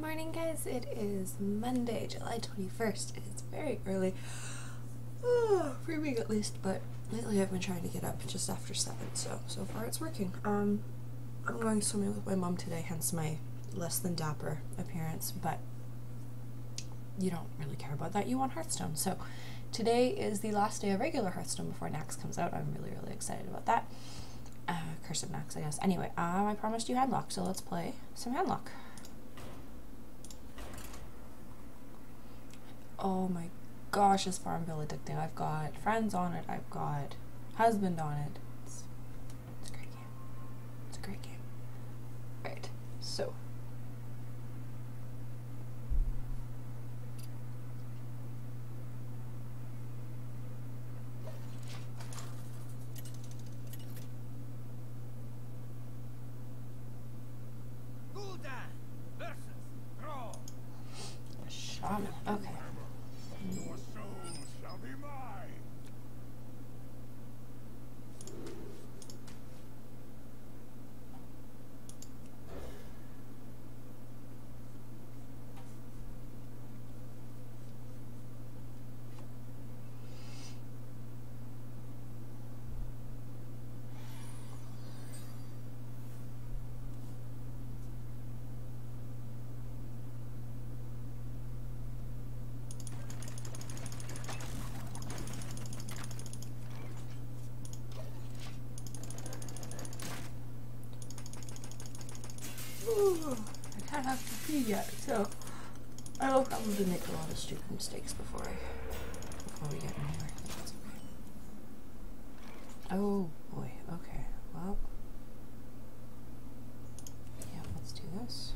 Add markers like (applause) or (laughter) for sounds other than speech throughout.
morning, guys. It is Monday, July 21st. It's very early. for me at least, but lately I've been trying to get up just after 7, so so far it's working. Um, I'm going swimming with my mom today, hence my less than dapper appearance, but you don't really care about that. You want Hearthstone. So today is the last day of regular Hearthstone before Nax comes out. I'm really, really excited about that. Uh, Curse of Nax, I guess. Anyway, um, I promised you Handlock, so let's play some Handlock. Oh my gosh, is Farmville addicting. I've got friends on it, I've got husband on it. It's, it's a great game. It's a great game. Right, so. I have to pee yet, so I will probably make a lot of stupid mistakes before I before we get anywhere. Okay. Oh boy, okay. Well Yeah, let's do this.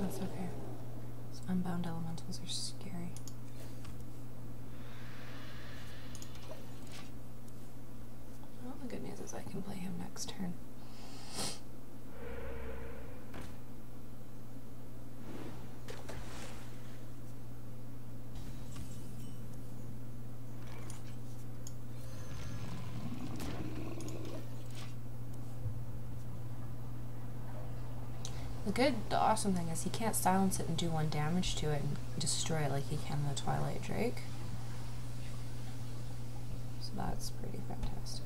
That's okay. Those elementals are scary. Well, the good news is I can play him next turn. The good, the awesome thing is he can't silence it and do one damage to it and destroy it like he can the Twilight Drake. So that's pretty fantastic.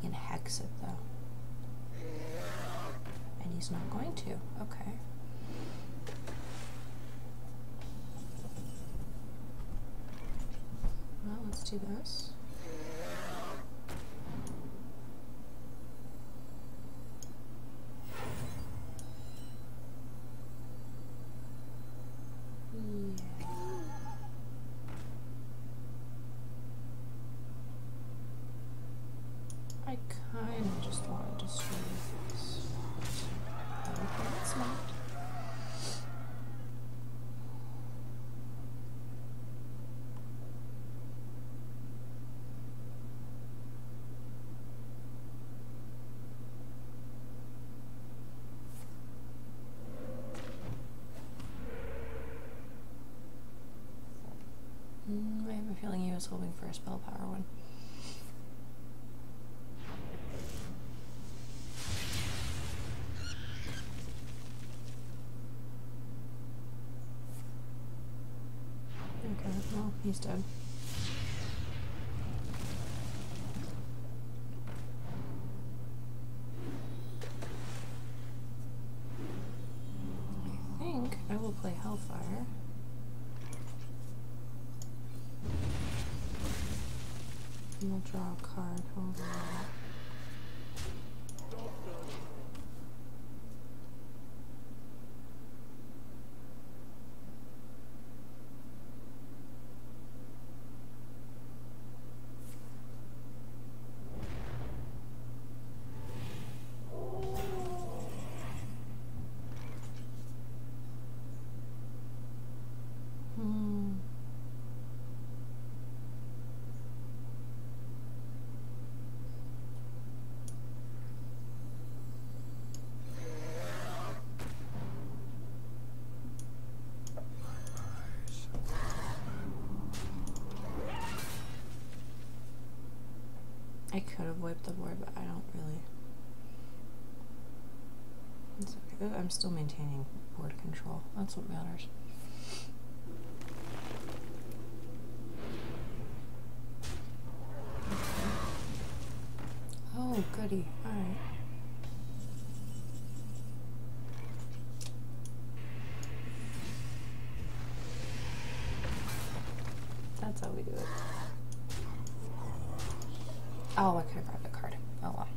He can hex it though. And he's not going to. Okay. Well, let's do this. Yeah. I kind of just want to destroy this. Okay, that's smart. Mm, I have a feeling he was hoping for a spell power one. Okay, well, he's dead. I think I will play Hellfire. And we'll draw a card. Hold on. I could have wiped the board, but I don't really. It's okay. I'm still maintaining board control. That's what matters. Oh, goody. Alright. That's how we do it. Oh, I could have grabbed a card. Oh well.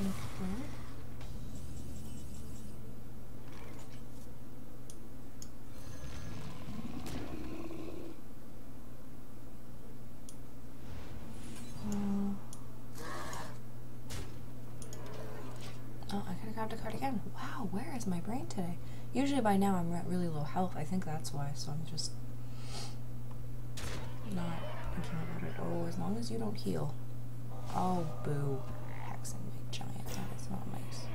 Okay. Uh, Oh, I could have grabbed a card again. Wow, where is my brain today? Usually by now I'm at really low health. I think that's why. So I'm just not thinking about it. Oh, as long as you don't heal. Oh, boo. Hexing my giant. That is not nice.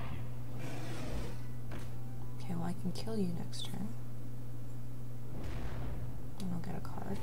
Okay, well I can kill you next turn. And I'll get a card.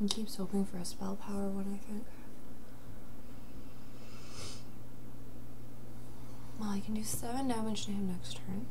He keeps hoping for a spell power one, I think. Well, I can do 7 damage to him next turn.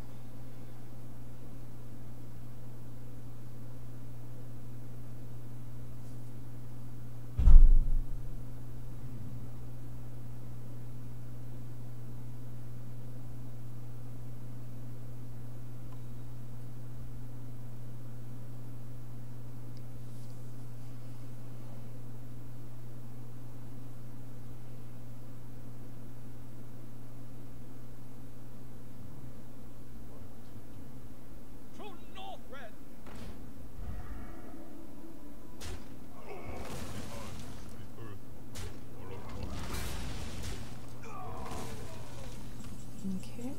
True Northred. Okay.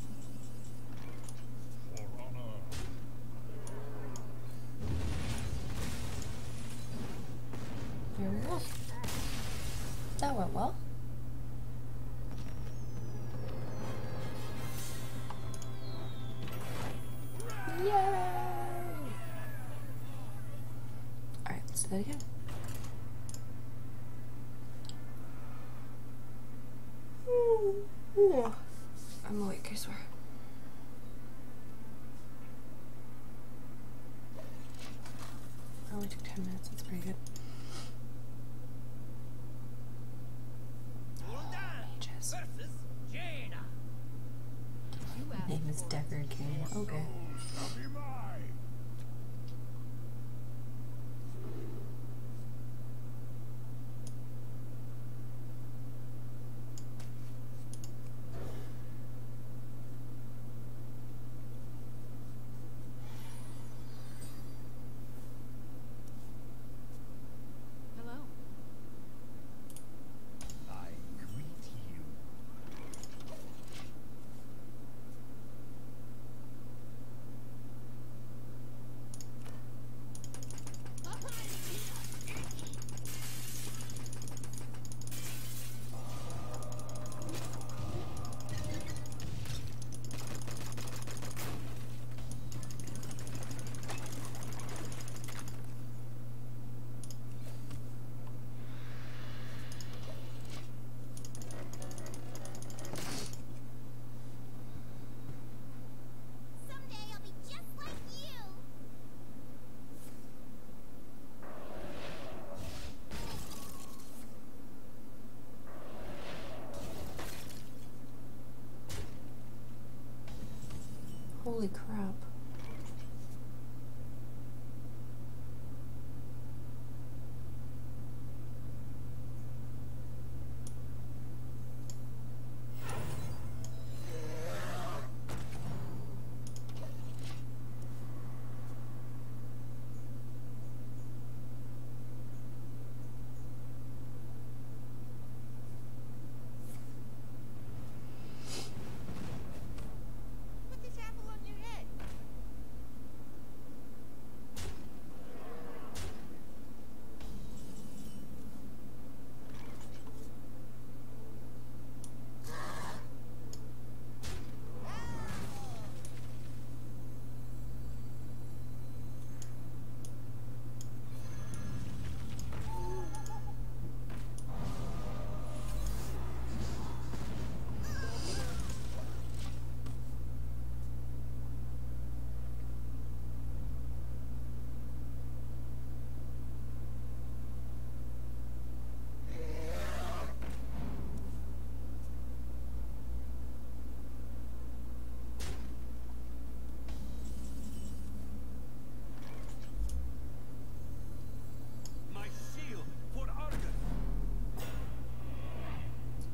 For honor. There we go. That went well. Yay! Alright, let's do that again. I'm awake, I swear. Took 10 minutes, that's pretty good. Holy crap.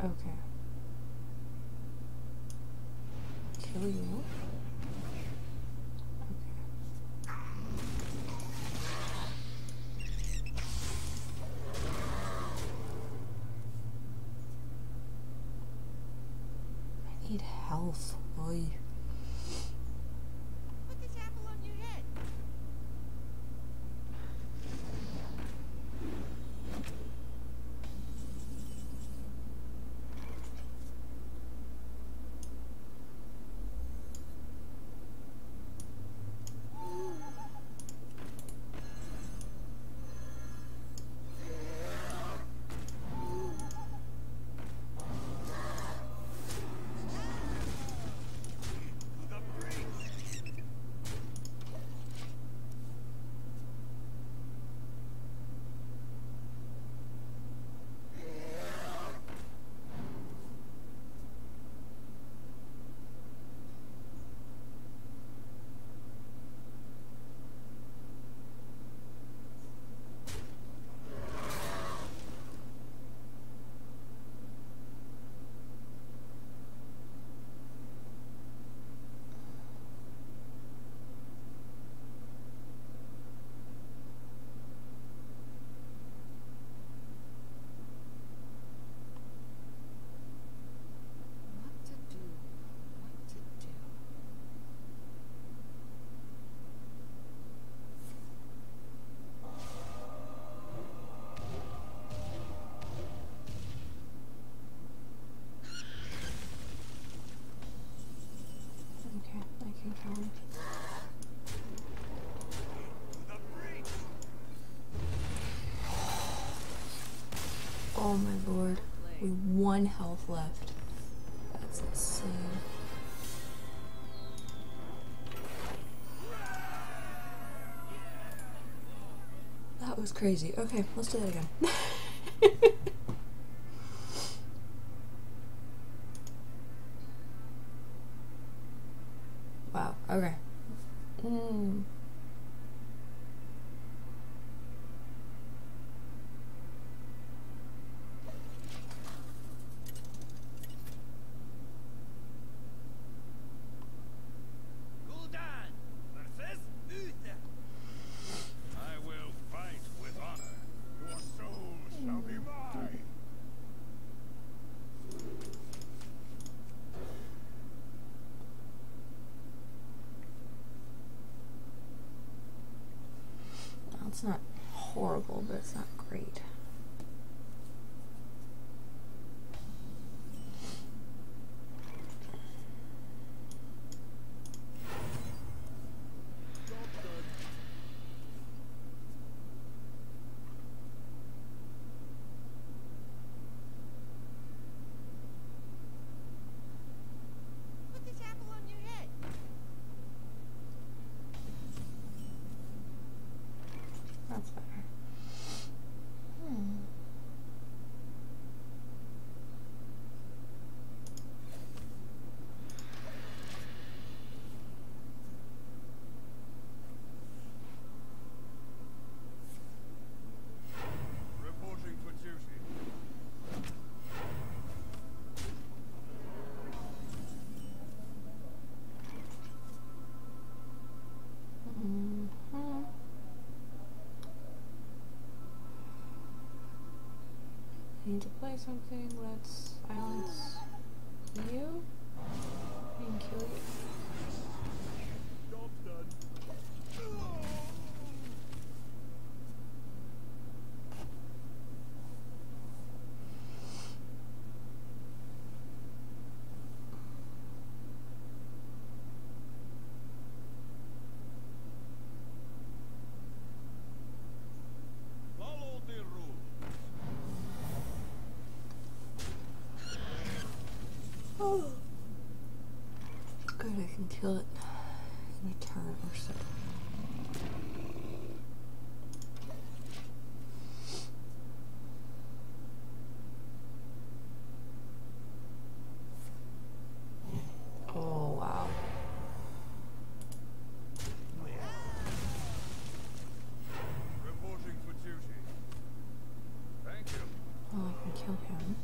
Okay. Kill you. Okay. I need health. Oy. Put this apple on your head. To the breach. What to do? What to do? Okay, Oh my lord. We have one health left. That's insane. That was crazy. Okay, let's do that again. (laughs) not horrible, but it's not great. Put this apple on your head. That's better. Hmm. I need to play something. Let's silence you and kill you. Good, I can kill it in a turn or so. Oh wow. Reporting for duty. Thank you. Oh, I can kill him.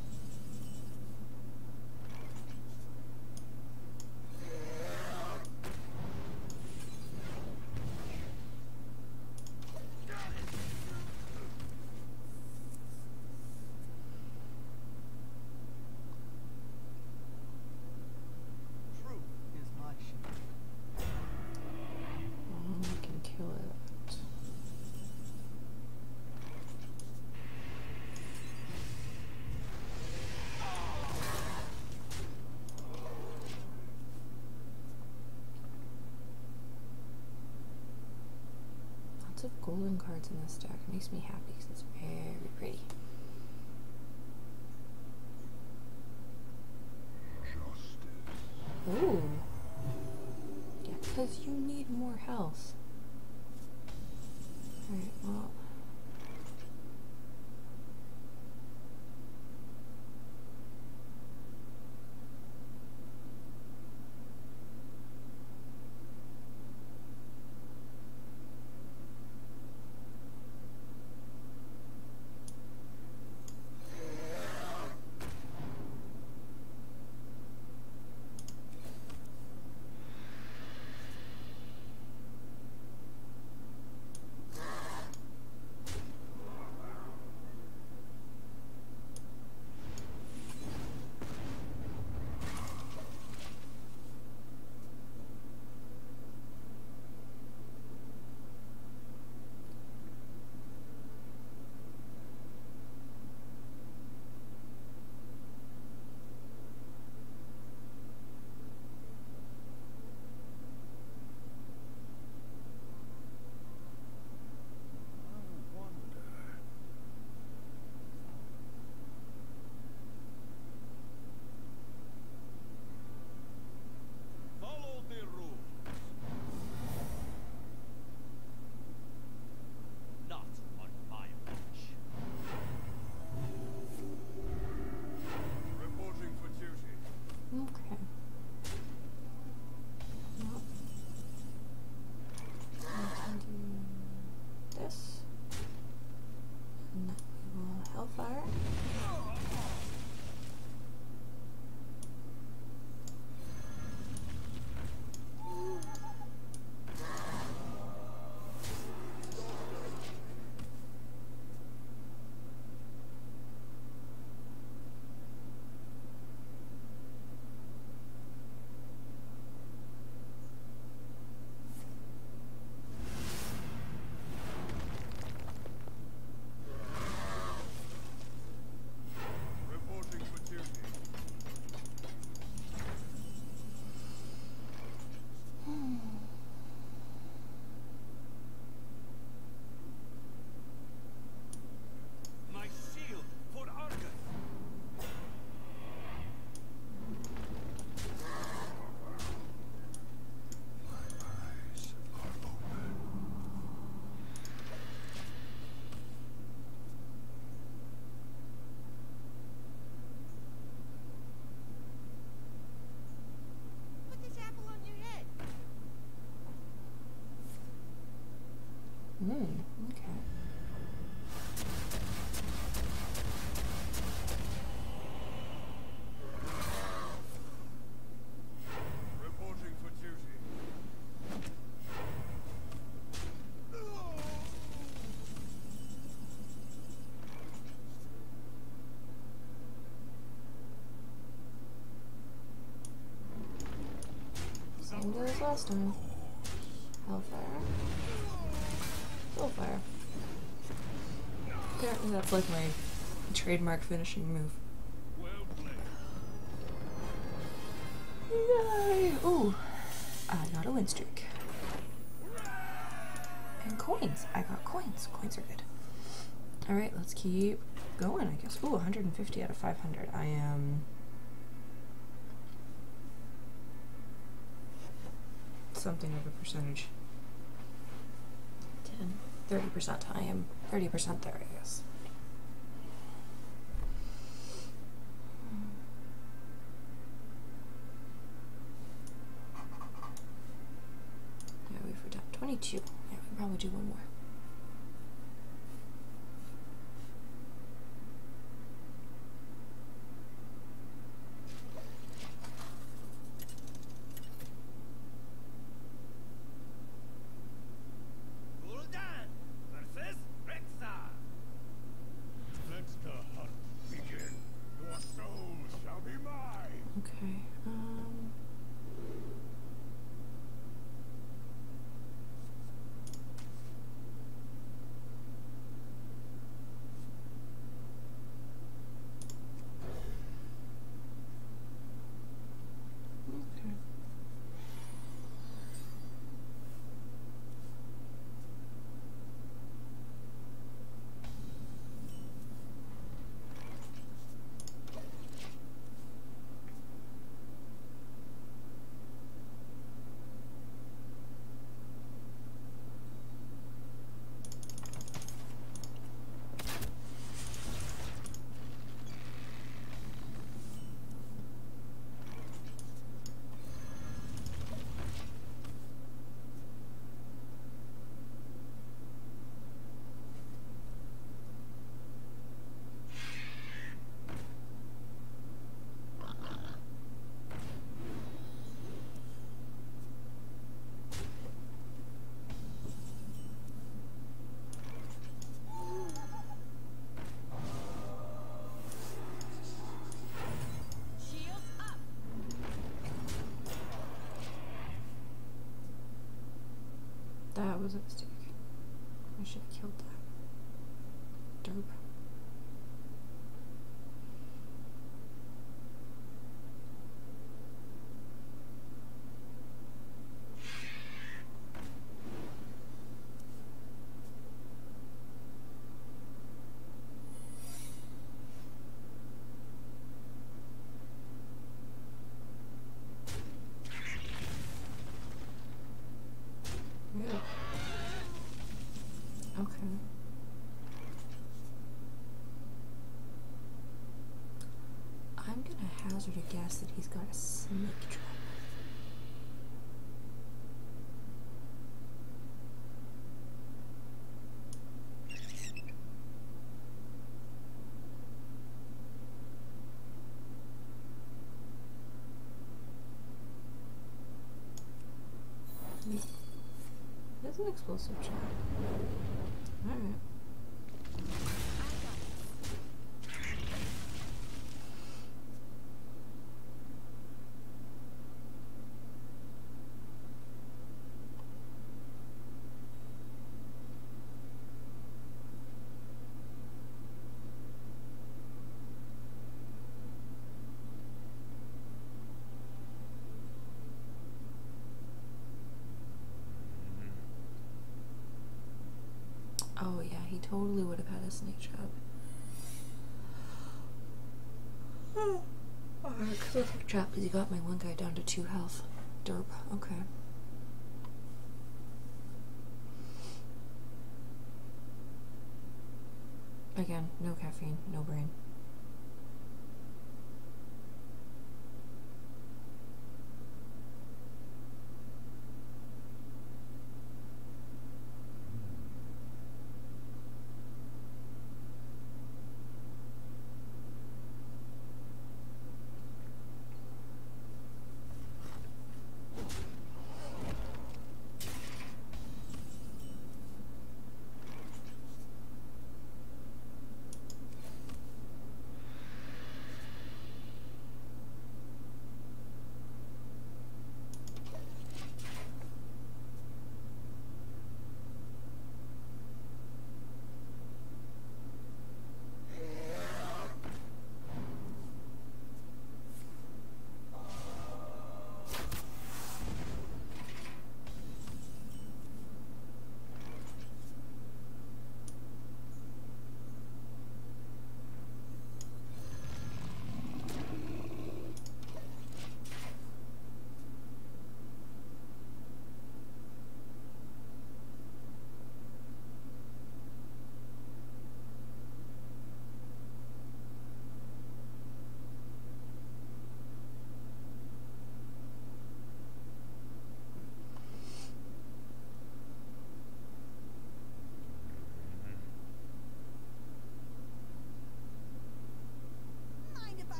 Truth is my shield. Oh, I can kill it. Lots of golden cards in this deck. It makes me happy because it's very pretty. Ooh. Yeah, because you need more health. Last time. Hellfire. Hellfire. Apparently that's like my trademark finishing move. Yay! Ooh. Not a win streak. And coins. I got coins. Coins are good. Alright, let's keep going, I guess. Ooh, 150 out of 500. I am... Something of a percentage. 10, 30%. I am 30% there, I guess. Yeah, wait for time. 22. Yeah, we can probably do one more. That was a mistake. I should have killed that. Derp. Yeah. Okay. I'm gonna that he's got a snake trap. Hmm. That's an explosive trap. Alright. Oh yeah, he totally would have had a snake trap. (sighs) Oh, trap because you got my one guy down to two health. Derp. Okay. Again, no caffeine, no brain.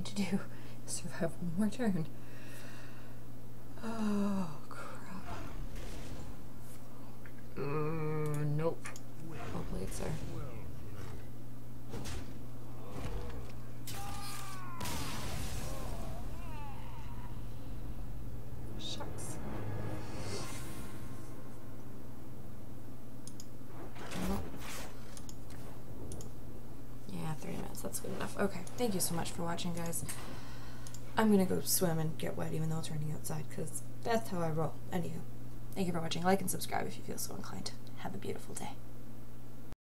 Need to do is survive one more turn. Oh, crap. Uh, nope. Well played, sir. Well played. Shucks. Well, Yeah, three minutes. That's good enough. Okay. Thank you so much for watching, guys. I'm gonna go swim and get wet even though it's raining outside because that's how I roll. Anywho, thank you for watching. Like and subscribe if you feel so inclined. Have a beautiful day.